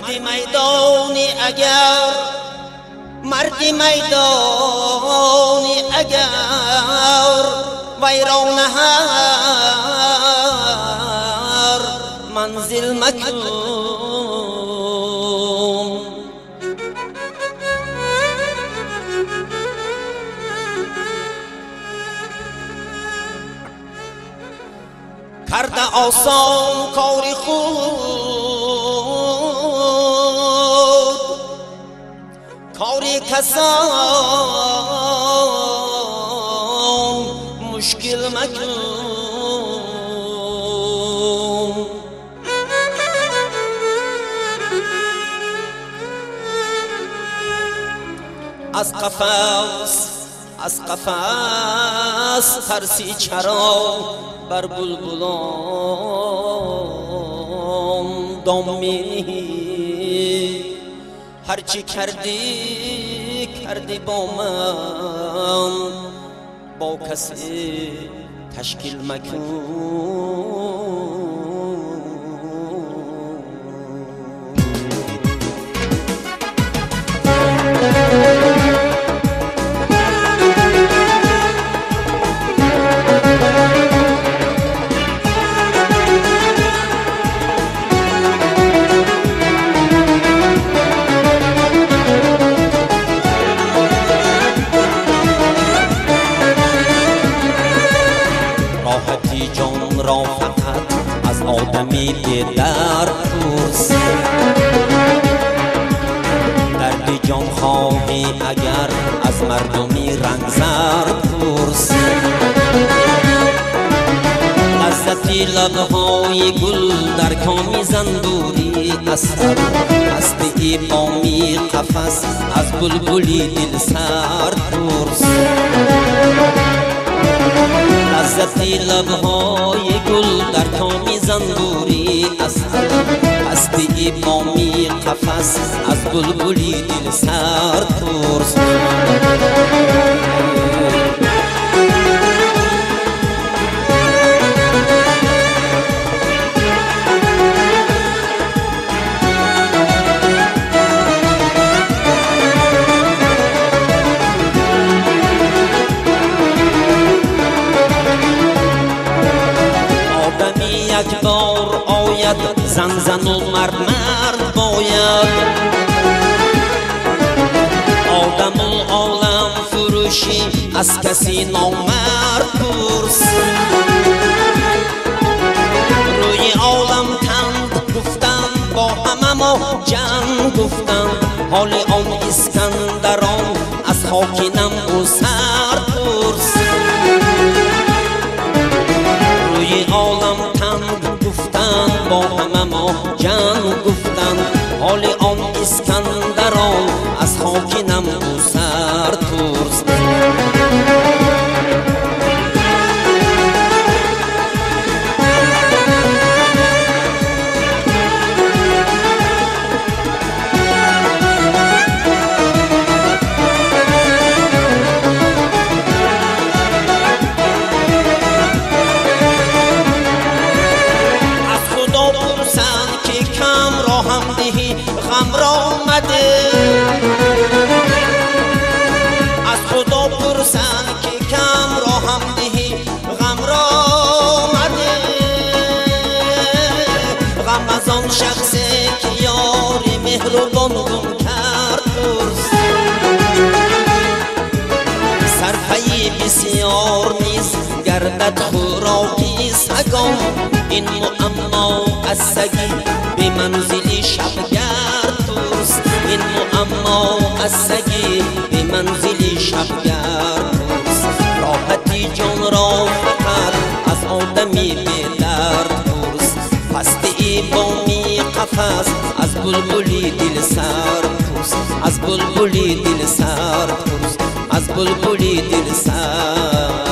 مردی میدانی اگر مردی میدانی اگر ویران هر منزل مکن. کرده آسان کاری خود کاری کسان مشکل مکن. از قفص از قفص ترسی چرا بر بلبلان دام هرچی کردی کردی با من با کسی تشکیل مکن آدمی به در پرس درد جان خواهی اگر از مردمی رنگ زرد پرس. لذتی لبهای گل در کامی زندوری اثر. هستی بامی قفص از بلبلی دل سرد پرس. لذتی لبهای گل در کامی زنبوری اصل هستی بامی قفص از بلبلی دل سر ترس آید زن زن و مرد مرد باید. آدم و عالم فروشی از کسی نامرد پرس. روی عالم تند گفتن با همه ما جنگ گفتن حال آن бо ҳамамо ҷамъ гуфтанд ҳоли он искандарон аз хоки намрод شخصی که یار مهربان گم کرد پرس سرپی بسیار نیز گردد خوراکی سگان این معما از سگی به منزل شبگرد توست این معما از سگی به منزل شبگرد توست راحتی جان را قفص از بلبلی دل سر پوس از بلبلی دل سر پوس از بلبلی دل سر.